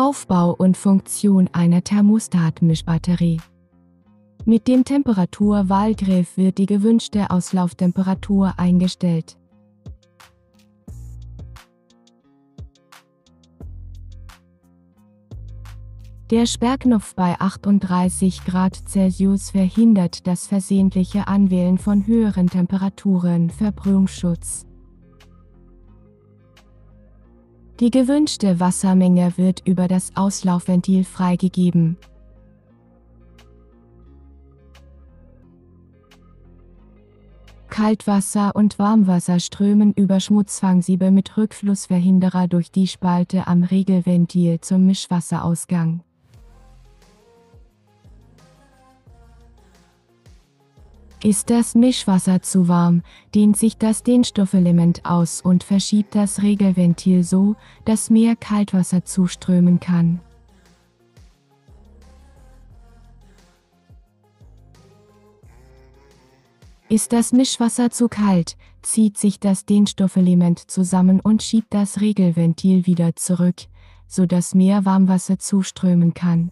Aufbau und Funktion einer Thermostatmischbatterie. Mit dem Temperaturwahlgriff wird die gewünschte Auslauftemperatur eingestellt. Der Sperrknopf bei 38 Grad Celsius verhindert das versehentliche Anwählen von höheren Temperaturen Verbrühungsschutz. Die gewünschte Wassermenge wird über das Auslaufventil freigegeben. Kaltwasser und Warmwasser strömen über Schmutzfangsiebe mit Rückflussverhinderer durch die Spalte am Regelventil zum Mischwasserausgang. Ist das Mischwasser zu warm, dehnt sich das Dehnstoffelement aus und verschiebt das Regelventil so, dass mehr Kaltwasser zuströmen kann. Ist das Mischwasser zu kalt, zieht sich das Dehnstoffelement zusammen und schiebt das Regelventil wieder zurück, sodass mehr Warmwasser zuströmen kann.